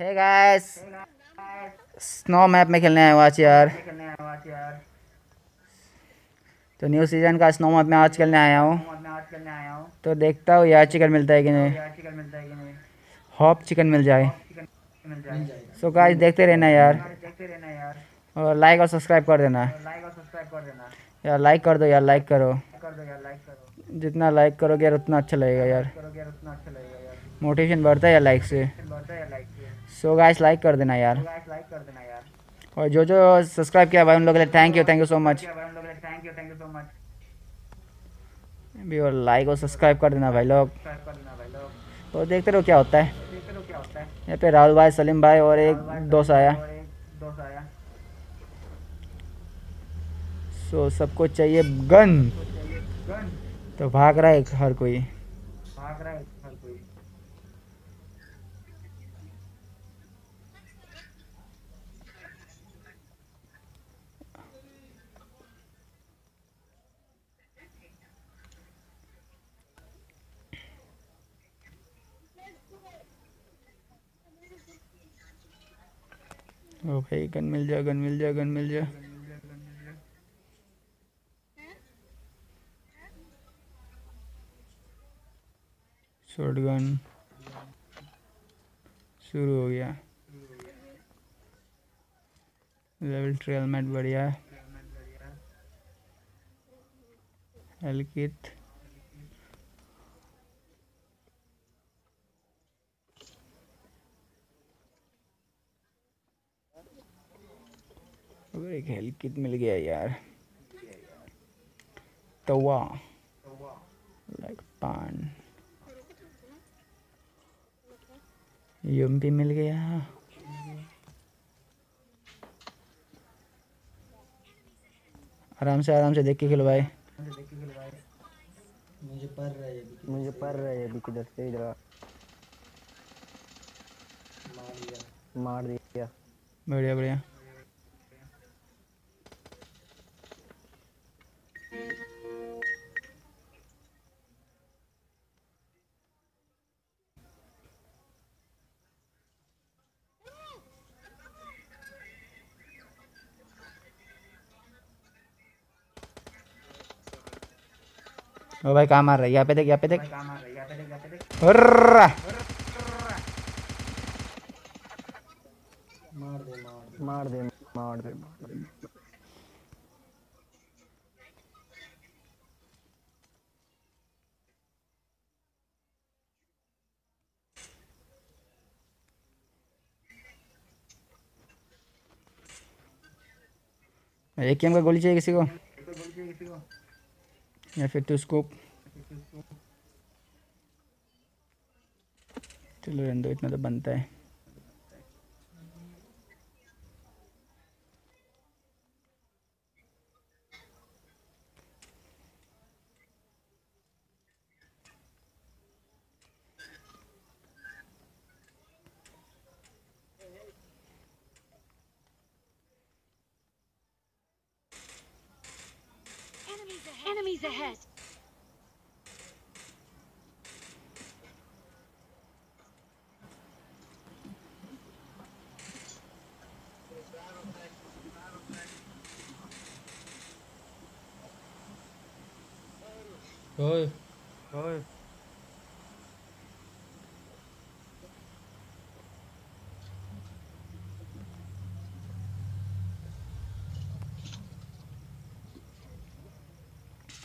Hey guys snow map में खेलने आए हो आज यार। तो न्यू सीज़न का स्नो मैप में आज खेलने आया हूँ। तो देखता हूँ यार चिकन मिलता है कि नहीं। हॉप चिकन मिल जाए। सो गाइस देखते रहना यार। और लाइक और सब्सक्राइब कर देना। यार लाइक कर दो यार लाइक करो। जितना लाइक करोगे यार उतना अच्छा लगेगा यार। मोटिवेशन बढ़ता है यार लाइक से। सो गाइस लाइक कर देना यार। और जो जो सब्सक्राइब किया भाई, उन लोगों के लिए thank you thank you so much भी और लाइक और सब्सक्राइब कर देना भाई लोग। तो देखते रहो क्या होता है। यहाँ पे राहुल भाई, सलीम भाई और एक दोस्त आया। सो सबको चाहिए गन। तो भाग रहा है हर कोई। ओ भाई, गन मिल जा, गन मिल जा, गन मिल जा। शॉर्ट गन शुरू हो गया। लेवल ट्रेल मेट बढ़िया। हल्कित अगर एक हेल्थ किट मिल गया यार। तवा। लाइक पान। यूएमपी मिल गया। आराम से आराम से देख के खेलो भाई। मुझे पर रहा है अभी मुझे पड़ रहा है अभी किधर से इधर मार दिया। मार दिया। बढ़िया बढ़िया। ओ भाई कहाँ मार रहा है यहाँ पे देख यहाँ पे देख! मार दे मार दे मार दे मार दे मार दे एक एम का गोली चाहिए किसी को या फिर टू स्कोप चलो रहने दो इतना तो बनता है। ओए ओए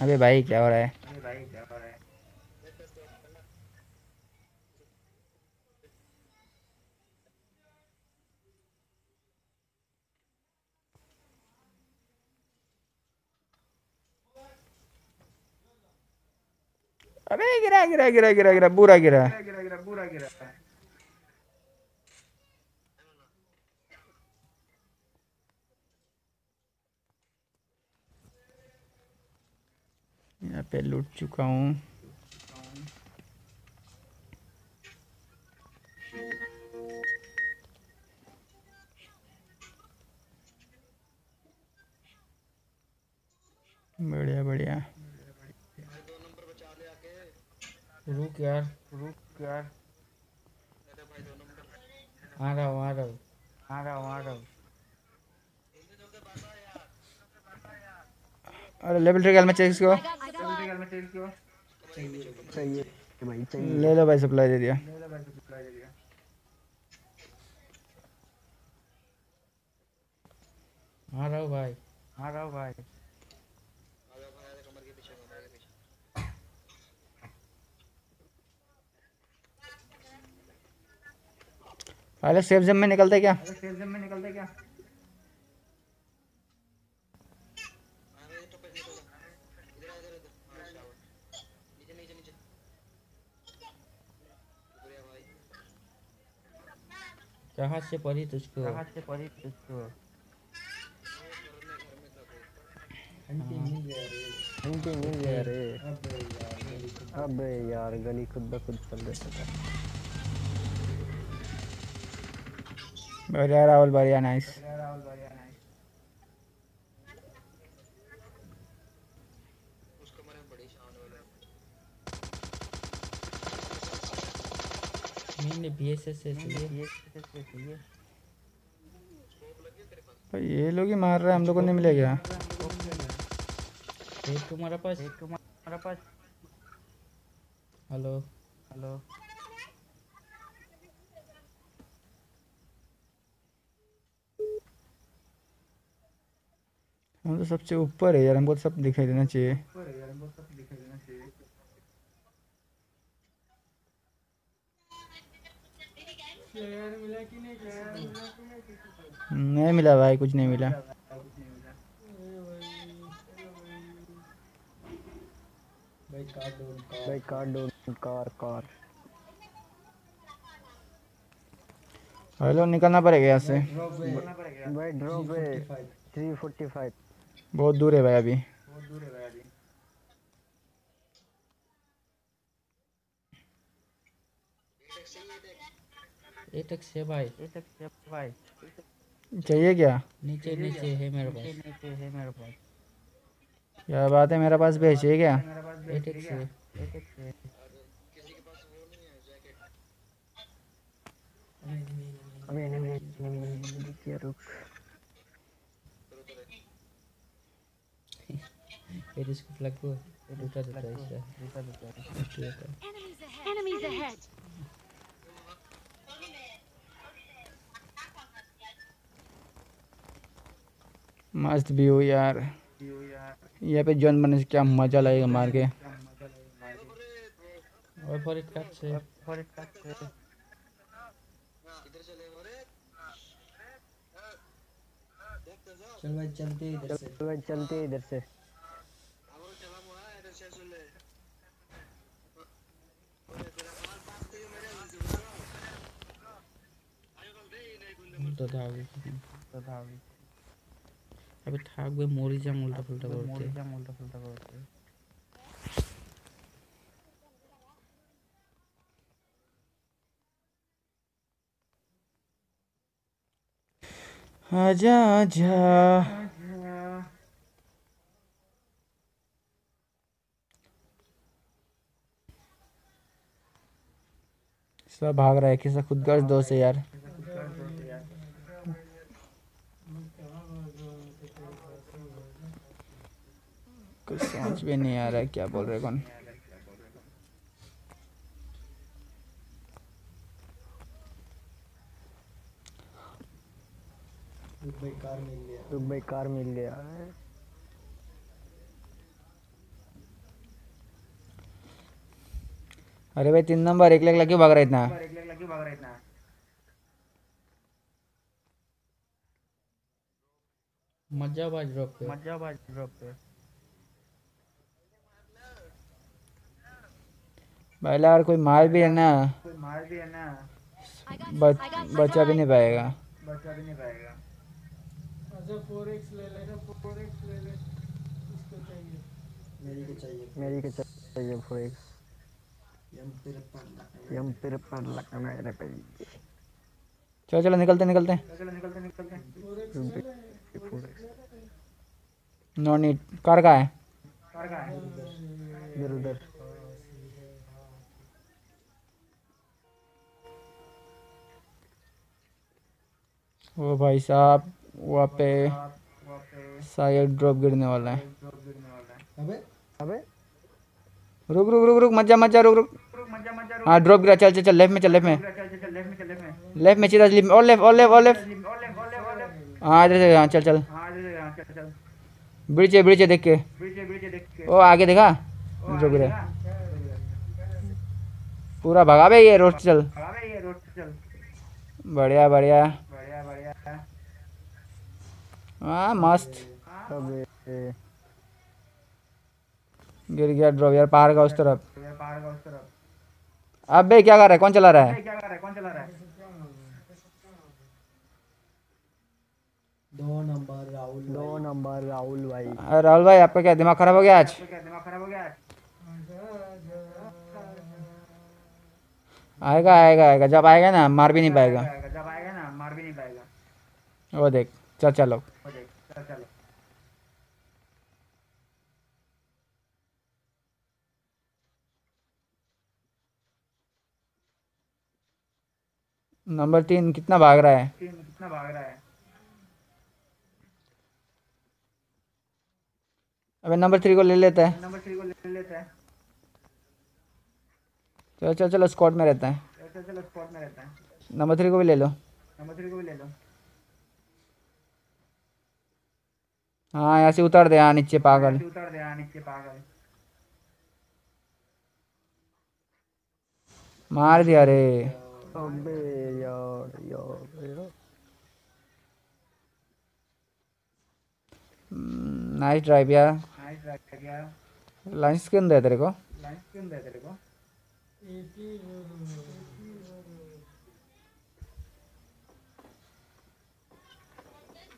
अबे भाई क्या हो रहा है अबे गिरा गिरा गिरा गिरा पूरा गिरा। यहाँ पे लूट चुका हूँ। रुक यार। रुक यार। आ रहा हूँ आ रहा हूँ आ रहा हूँ आ रहा हूँ अरे लेवल थ्री में चेक चाहिए ले लो भाई सप्लाई दे दिया। आ रहा हूँ भाई आ रहा हूँ भाई। पहले सेफ़ जम में निकलते क्या? सेफ़ जम में निकलते क्या? कहाँ से पढ़ी तुझको? कहाँ से पड़ी तुझको? हाँ। मिल गया रे। अबे यार गली खुद ब खुद चल रहा था बढ़िया राहुल बढ़िया नाइस मैंने बी एस एस से लिए भाई ये लोग ही मार रहे हैं हम लोग नहीं मिले क्या एक तुम्हारा पास तुम्हारा पास हेलो हेलो हम तो सबसे ऊपर है यार हमको तो सब दिखाई देना चाहिए। नहीं मिला भाई कुछ नहीं मिला। भाई कार्ड डोन भाई कार डोन कार कार। हेलो निकलना पड़ेगा यहाँ से। भाई ड्रॉप है। थ्री फोर्टी फाइव बहुत दूर है भाई अभी ए तक से भाई चाहिए क्या नीचे नीचे है मेरे पास क्या बात है मेरे पास भी है चाहिए क्या से अबे नहीं नहीं नहीं नहीं नहीं क्या रुक ए इसको फ्लैग को दूसरा दूसरा इसका दूसरा Enemies ahead. Enemies ahead. मस्त व्यू यार। यहाँ पे जॉन बनने से क्या मज़ा लगेगा मार के। और फॉर इट कट से चल भाई चलते हैं इधर से। चल भाई चलते हैं इधर से। তো থাকবে আবে থাকবে মরি যা উল্টা ফুলটা করতে आजा आजा सब भाग रहा है किसी खुद गर्ज दो से यार कुछ समझ भी नहीं आ रहा है क्या बोल रहे कौन? बेकार मिल गया। तो भाई कार मिल गया। है अरे भाई तीन नंबर एक लाख लगे भाग रहा है इतना। मज़ा बाज ड्रॉप पे। पहले और कोई मार भी है ना। I got बच, I got बचा भी नहीं पाएगा। मेरी को चाहिए। मेरी के चाहिए फोर एक्स यम तिरपन यम तिरपन लाख मेरे पे। चलो चलो निकलते निकलते। नो नीड कार का है इधर उधर। ओ भाई साहब वहाँ पे शायद ड्रॉप गिरने वाला है। अबे। अबे। रुक रुक रुक रुक मत जा मत जा रुक रुक। हाँ ड्रॉप गिरा चल चल चल लेफ़्ट में चल लेफ़्ट में। लेफ़्ट में सीधा स्लिप और लेफ़्ट और लेफ़्ट और लेफ़्ट हाँ इधर से हाँ चल चल। ब्रिज है ब्रिज है देख के। ओ आगे देखा? ड्रॉप गिरा। पूरा भगा बे ये रोड चल। बढ़िया बढ़िया। हाँ मस्त। अबे गिर गया ड्रॉप यार पहाड़ का उस तरफ़। अब बे क्या कर रहा है? कौन चला रहा है? दो नंबर राहुल दो नंबर राहुल भाई। अरे राहुल भाई आपका क्या दिमाग खराब हो गया आज? आएगा आएगा आएगा। जब आएगा ना मार भी नहीं पाएगा। वो देख चल चलो। नंबर तीन कितना भाग रहा है? कितना भाग रहा है? अबे नंबर थ्री को ले लेता है। नंबर थ्री को ले लेता है। चलो चलो चलो स्क्वाड में रहता है। चलो चलो स्कॉट में रहता है। नंबर थ्री को भी ले लो। नंबर थ्री को भी ले लो। हाँ यहाँ से उतर दे यहाँ नीचे पागल। मार दिया रे। अबे यार यार यार नाइस ड्राइव यार लंच किन दे तेरे को?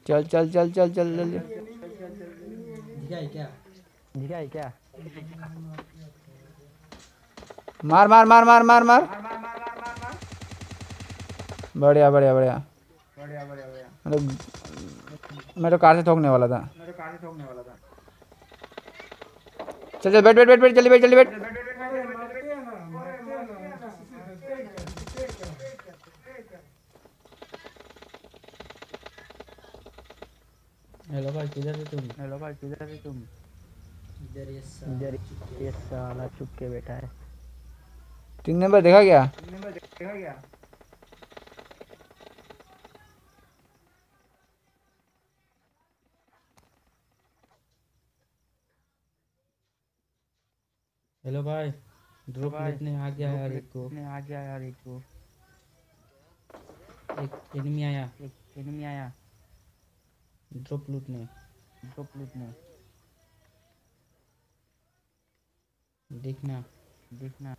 चल चल चल चल चल जल्दी। दिखा है क्या दिखा है क्या? मार मार मार मार मार मार। बढ़िया बढ़िया बढ़िया। मैं तो मैं तो कार से ठोकने वाला था। चल चल बैठ बैठ बैठ बैठ जल्दी बैठ जल्दी बैठ। हेलो भाई किधर है तुम हेलो भाई किधर है तुम इधर ये इधर ये साला चुप के बैठा है तीन नंबर देखा क्या हेलो भाई ड्रॉप लेने आ गया यार एक को आ गया यार एक को एक एनिमी आया एक एनिमी आया ड्रॉप लूटने ड्रॉप लूटने देखना देखना।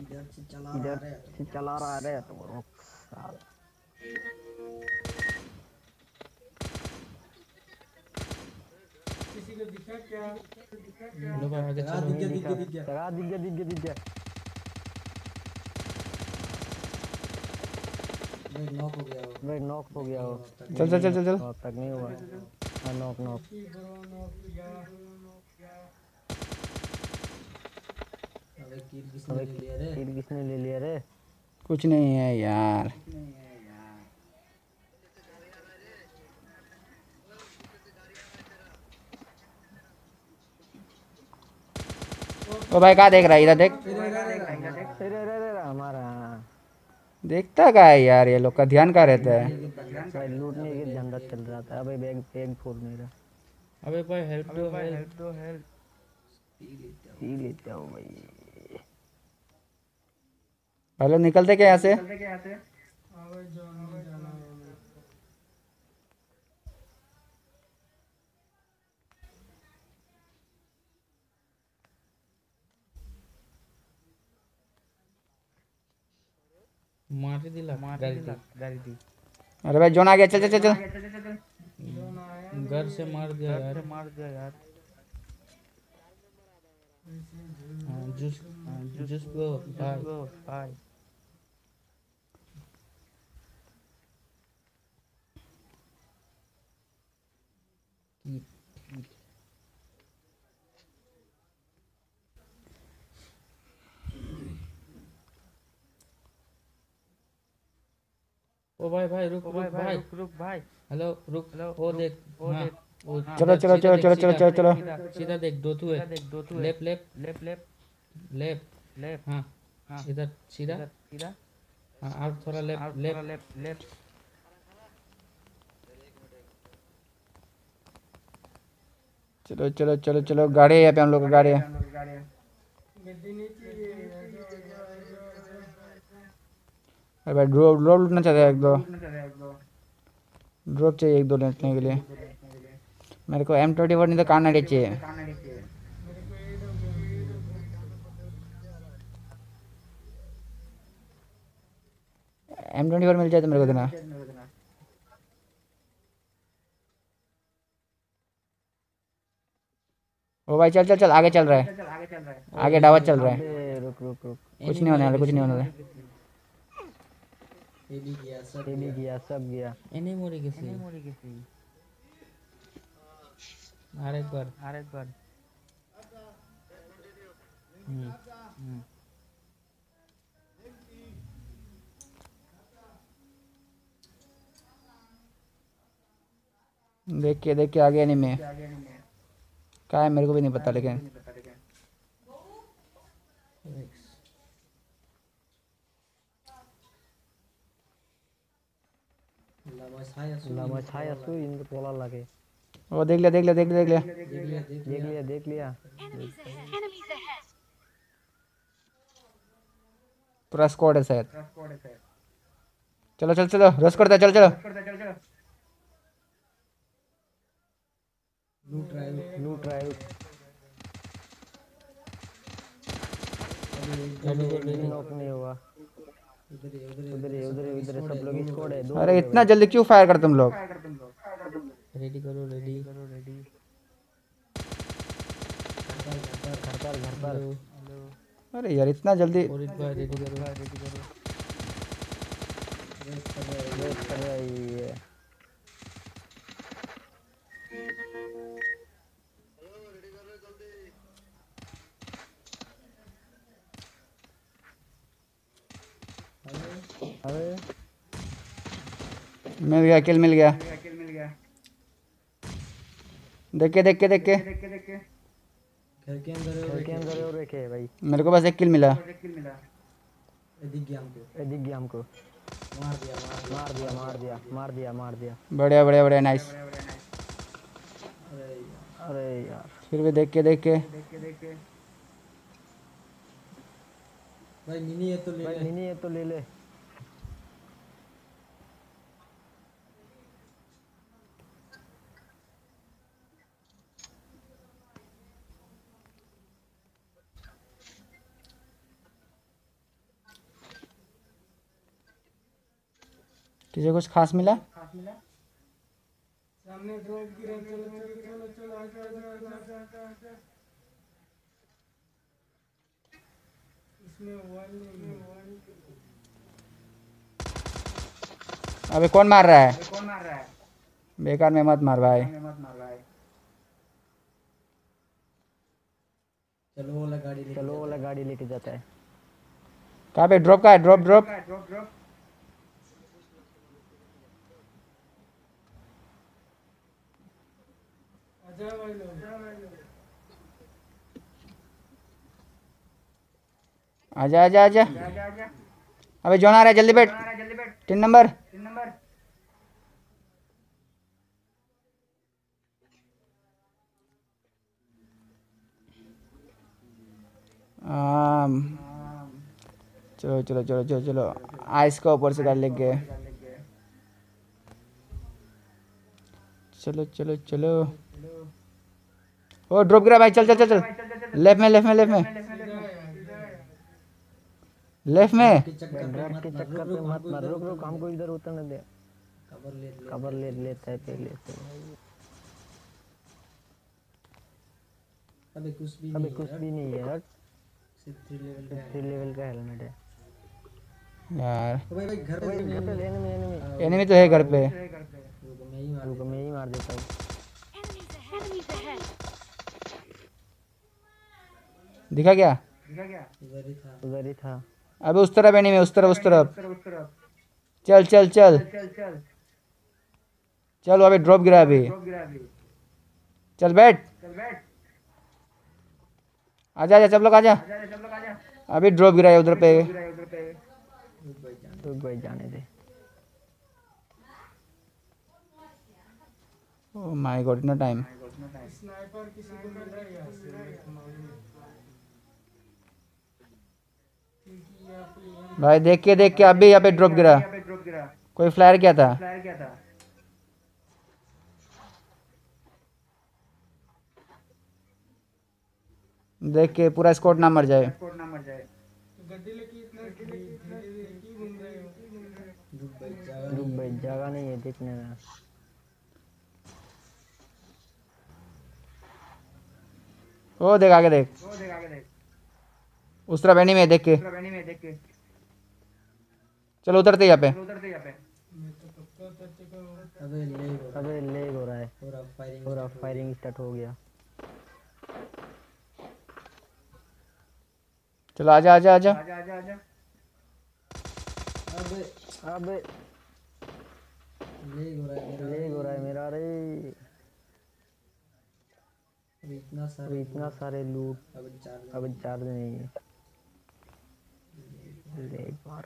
इधर से चला इधर से चला रहा है तो वो भाई आगे चलो दिख गया लगा दिख गया दिख गया दिख गया भाई नॉक हो गया वो चल चल चल चल। चल तक नहीं हुआ हाँ नॉक नॉक अबे किल किसने ले लिया रे? किल किसने ले लिया रे? कुछ नहीं है यार। ओ भाई कहाँ देख रहा है? इधर देख। हमारा देखता का है यार ये लोग का ध्यान कहाँ रहता है? लूटने के धंधा चल रहा था अबे बैग बैग फोड़ रहा अबे भाई हेल्प दो हेल्प दो हेल्प पी लेता हूँ भाई हेलो निकलते क्या यहाँ से? मार दिला मार दिला गाड़ी दी। अरे भाई जोन आ गया चल चल चल चल। घर से मार दिया यार। मार दिया यार। हाँ, जूस हाँ, जूस गो बाय बाय की ओ भाई भाई रुक रुक भाई रुक भाई। हेलो रुक हेलो वो देख वो देख। चलो चलो चलो चलो चलो चलो चलो सीधा देख दो तू है। देख दो तू left left. Left left. Left. Left. हाँ हाँ। इधर सीधा। सीधा हाँ और थोड़ा लेफ़्ट लेफ़्ट। Left left. चलो चलो चलो चलो गाड़ी है यहाँ पे हम लोग का गाड़ी है। अरे भाई ड्रॉप ड्रॉप लूटना चाहते हैं एक दो। ड्रॉप चाहिए एक दो लूटने के लिए। मेरे को एम ट्वेंटी वन नहीं तो कानाडी चाहिए। एम ट्वेंटी वन मिल जाए तो मेरे को देना। ओ भाई चल चल चल आगे चल रहा है। आगे डावा चल रहा है। रुक रुक रुक। कुछ नहीं होने वाला कुछ नहीं होने वाला। ये भी गया सब ये भी गया सब गया। इन्हें मोरी किसी इन्हें मोरी किसी हर एक बार हर एक बार हम्म। हम्म देख के देख के आगे नहीं मैं कहा है मेरे को भी नहीं पता लेकिन। लमा छाया सु इनको तोला लगे वो देख लिया देख लिया देख लिया देख लिया देख लिया देख लिया. पूरा स्क्वाड है शायद चलो चलो चलो रस करते हैं, चलो चलो लूट रहा है नॉक नहीं हुआ अरे इतना जल्दी क्यों फायर कर तुम लोग? रेडी करो रेडी करो रेडी घर पर घर पर अरे यार इतना जल्दी रेडी करो। रेडी करो। मिल गया किल मिल गया। देख देख देख। घर के अंदर के अंदर और एक है भाई मेरे को बस एक किल मिला। दिख गया हमको दिख गया हमको मार दिया मार दिया मार दिया मार दिया मार दिया बढ़िया बढ़िया बढ़िया नाइस अरे यार फिर भी देख के देख। के भाई मिनी है तो ले भाई मिनी है तो ले ले। को कुछ खास मिला? अबे कौन मार रहा है? बेकार में मत मार भाई। चलो वाला गाड़ी चलो वाला गाड़ी लेके जाता है। कहाँ पे? ड्रॉप का है? Drop drop. आजा आजा आजा। अबे जॉन आ रहा है, जल्दी बैठ। तीन नंबर। चलो चलो चलो चलो चलो। आइस का ऊपर से कर लेंगे। चलो चलो चलो। ओ ड्रॉप गिरा भाई चल चल चल चल। लेफ़्ट में लेफ़्ट में लेफ़्ट में। लेफ़्ट में के चक्कर पे मत मार रुक रुक हमको इधर उतरने दे। खबर ले लेता है। पहले से। अबे कुछ भी अबे कुछ भी नहीं है हट सिर्फ़ थ्री लेवल का हेलमेट है। यार। भाई भाई घर पे घर पे एनिमी एनिमी तो है घर पे। रुको मैं ही मार रुको मैं ही मार देता हूँ। दिखा क्या? उधर ही था। अबे उस तरफ़ एनिमी उस तरफ़ उस तरफ़। चल चल चल। चलो अभी ड्रॉप गिरा अभी। चल बैठ। आजा आजा सब लोग आजा अभी ड्रॉप गिरा है उधर पे। भाई जाने दे। ओ माय गॉड इतना टाइम भाई, देख के देख के, अभी यहाँ पे ड्रॉप गिरा। कोई फ्लायर क्या था? देख के पूरा स्कोर ना मर जाए। जगह नहीं है देखने में ओ, देख, आगे देख। उस तरफ़ एनिमी है देख के। चलो उतरते यहाँ पे। अबे लेग हो रहा है। फायरिंग स्टार्ट हो गया। चलो आजा आजा आजा। अबे। अबे। ले हो रहा है मेरा। लेग हो रहा है मेरा अरे इतना अबे सारा इतना सारे लूट अबे चार अब चार्ज नहीं। है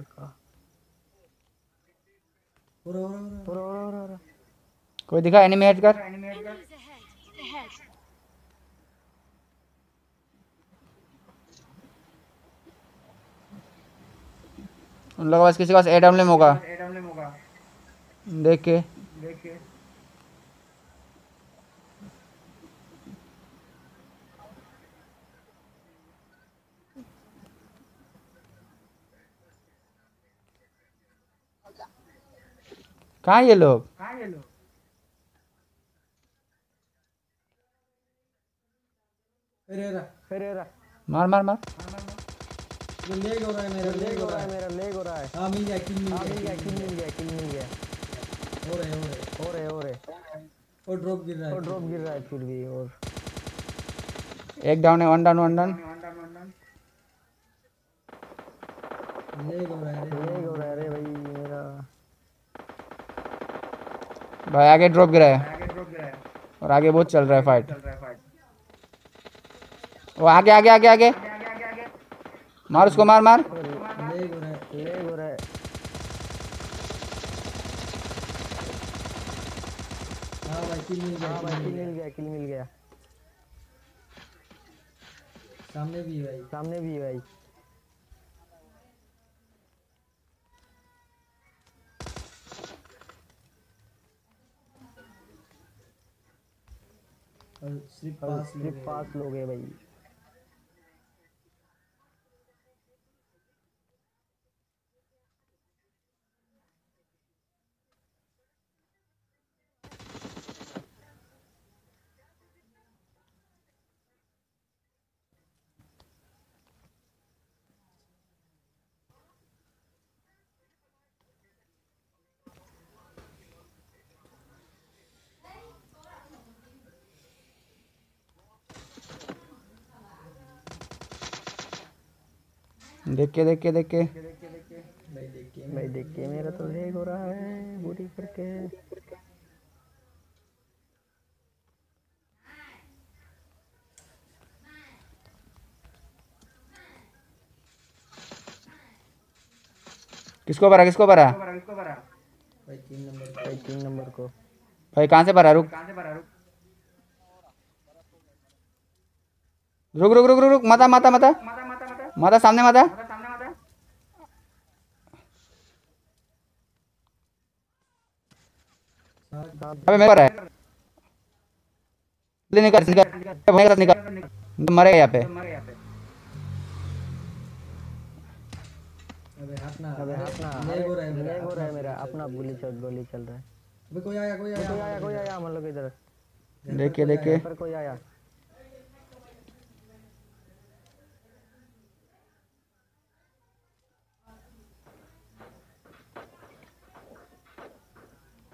का। रहा हो रहा, हो रहा कोई दिखा एनिमी हेड कर. उन लोगों के पास किसी के पास ए डब्ल्यू होगा। देख के। कहाँ ये लोग? मार मार मार। ये ले हो रहा है मेरा लेग हो रहा है। मेरा लेग हो रहा है। हाँ मिल गया किल मिल हाँ गया गया किल मिल गया किल मिल गया। हो रहे हो रहे। हो रहे हो रहे। और ड्रॉप गिर रहा और है ड्रॉप गिर रहा है फिर भी और। एक डाउन है वन डाउन वन डाउन ले हो रहा है लेग हो रहा है। अरे भाई मेरा भाई आगे ड्रॉप गिरा है। और आगे बहुत चल रहा है फाइट वो आगे आगे आगे आगे। मार उसको मार मार। हो है हो है हाँ किल मिल गया हाँ किल मिल गया। किल मिल गया। सामने भी भाई। सामने भी भाई। और सिर्फ़ पास लोग हैं भाई। देख के देख। के देख के भाई भाई देखिए मेरा तो लेग हो रहा है बूटी करके। किसको भरा किसको भरा? भाई तीन नंबर भाई तीन नंबर को। भाई कहाँ से भरा रुक। रुक। रुक रुक रुक रुक माता माता माता। माता सामने माता अबे मेरे पर है। जल्दी निकल निकल भाई साथ निकल। मरेगा यहाँ पे। अबे हटना अबे हाथ ना ले हो रहा है मेरा लेग हो रहा है मेरा अपना गोली चल गोली चल रहा है। अबे कोई आया कोई आया। कोई आया कोई आया हम लोग इधर देख के देख के पर कोई आया।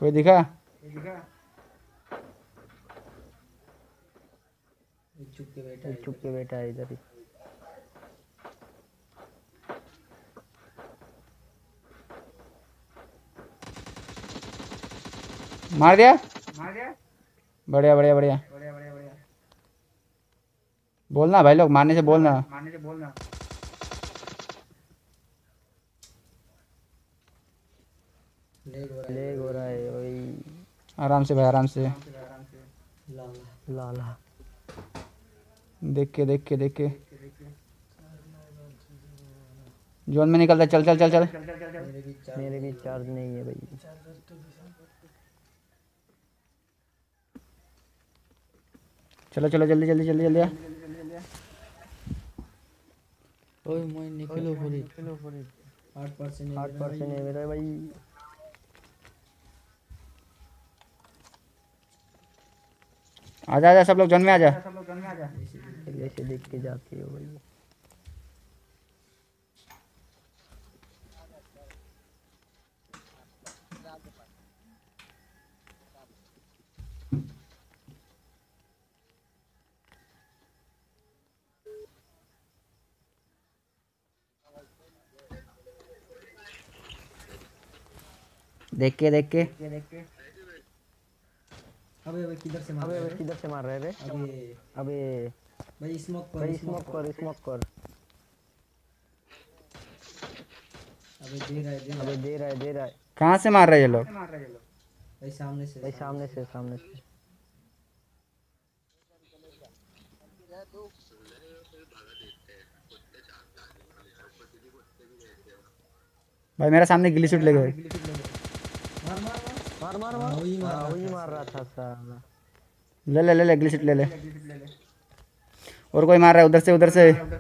कोई दिखा? चुप के बैठा चुप के बैठा है इधर ही। मार दिया? बढ़िया बढ़िया बढ़िया। बोलना भाई लोग मारने से बोलना। लेग हो रहा है। वही आराम से भाई आराम से। लाला देख के देख के देख के। जोन में निकलता चल चल चल चल। मेरे भी चार्ज नहीं है भाई। चलो चलो जल्दी जल्दी जल्दी जल्दी ओए मैं निकलो फुरी 8% 8% है मेरा भाई। आजा आजा सब लोग जोन में आजा पहले से देख के जाती हो भाई देख के देख के देख के। अबे अबे किधर से मार अबे अबे किधर से मार रहे रे अबे अबे भाई स्मोक पर भाई स्मोक कर स्मोक कर अबे दे रहा है दे अबे दे रहा है दे रहा है कहाँ से मार रहे हैं ये लोग भाई सामने से भाई सामने से सामने से भाई मेरा सामने गिली सूट लगे मार मार मार मार मार। वही मार हाँ, वही मार रहा था साला। ले ले ले ले गिली ले ले। और कोई मार रहा है उधर से उधर से। पर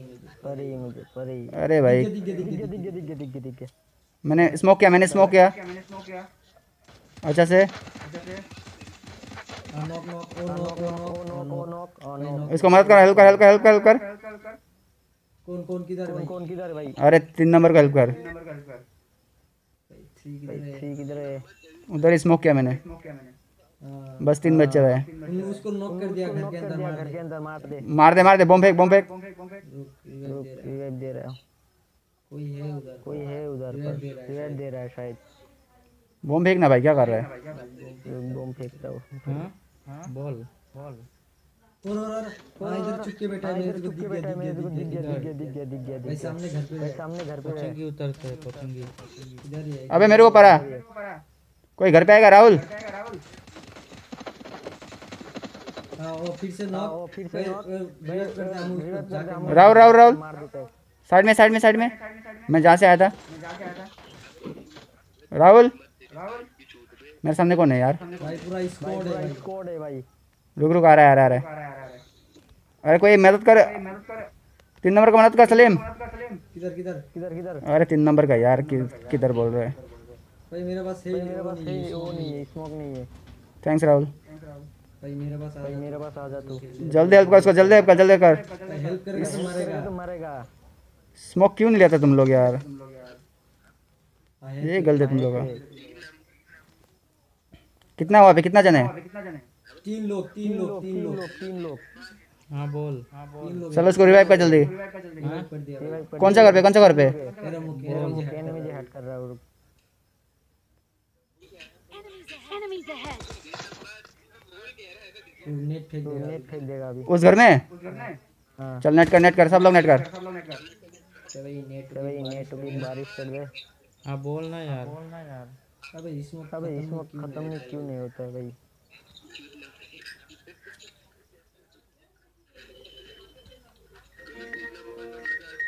मुझे। परी मुझे परी। अरे भाई। मैंने स्मोक किया मैंने स्मोक किया। अच्छा से। इसको मदद कर हेल्प कर हेल्प कर हेल्प कर हेल्प कर। कौन कौन किधर कौन किधर है भाई? अरे तीन नंबर को हेल्प कर थ्री किधर है ठीक इधर है उधर स्मोक किया मैंने। हाँ बस तीन बच्चे हुए उसको नॉक कर दिया घर के अंदर मार घर के अंदर मार दे। मार दे मार दे बम फेंक बम फेंक। रिवाइव दे रहा है रहा है कोई है उधर? कोई है उधर पर रिवाइव दे रहा है शायद। बम फेंक ना भाई क्या कर रहा है? बम फेंकता हूँ? हाँ? बोल। बोल। और और और इधर चुप के बैठा है मेरे को दिख गया दिख गया गया दिख गया दिख गया दिख गया। भाई सामने घर पे भाई सामने घर पे उतरते हैं इधर ही है अबे मेरे को पड़ा कोई घर पे आएगा राहुल? हाँ हैं राहुल राहुल राहुल। साइड में साइड में साइड में। मैं जहाँ से आया था। राहुल? मेरे सामने कौन है यार? भाई पूरा स्क्वाड है भाई। स्क्वाड है भाई। रुक रुक आ रहा है आ रहा है, आ रहा अरे कोई मदद कर। तीन नंबर को मदद कर सलीम। किधर किधर? किधर किधर? अरे तीन नंबर का यार किधर बोल रहे हैं? भाई मेरे पास है मेरे पास है वो नहीं है स्मोक नहीं है। थैंक्स राहुल भाई मेरे पास आ मेरे पास आ जा तू। जल्दी हेल्प कर उसको जल्दी हेल्प कर जल्दी कर। हेल्प करके तो मारेगा तो मरेगा स्मोक क्यों नहीं लेता तुम लोग यार? ये गलत है तुम लोग का। कितना हुआ अभी? कितना जन है? तीन लोग तीन लोग तीन लोग। तीन लोग। हाँ बोल। चलो उसको रिवाइव कर जल्दी। कौन सा घर पे कौन सा घर पे? है उस घर में? हाँ। चल नेट कर नेट कर सब लोग नेट कर। नेट भाई नेट भी बारिश कर दे। हाँ बोल ना यार बोल ना यार। अबे इसमें अबे इसमें खत्म नहीं क्यों नहीं होता है भाई?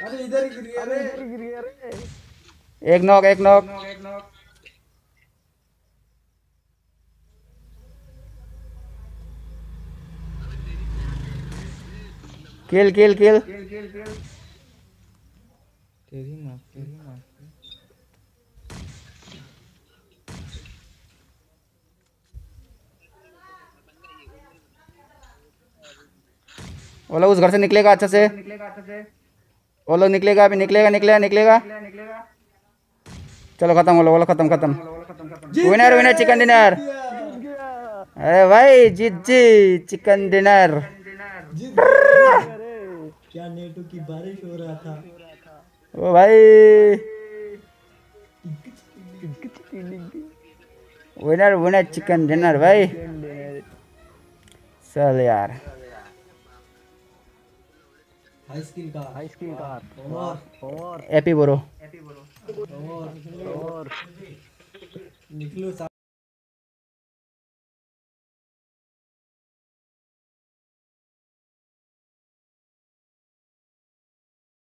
अबे इधर ही गिर गया रे। गिर गया रे। एक नॉक एक नॉक। किल किल किल। तेरी माँ तेरी माँ। लोग उस घर से निकलेगा अच्छा से। निकलेगा अच्छा से। वो लोग निकलेगा अभी निकलेगा निकलेगा निकलेगा। चलो खत्म वो लोग खत्म खत्म। विनर विनर चिकन डिनर अरे भाई जीत जी चिकन डिनर क्या नेटो की बारिश हो रहा था? ओ भाई। विनर विनर चिकन डिनर भाई। चल यार। High skill car high skill car और और एपी बोरो और और निकलो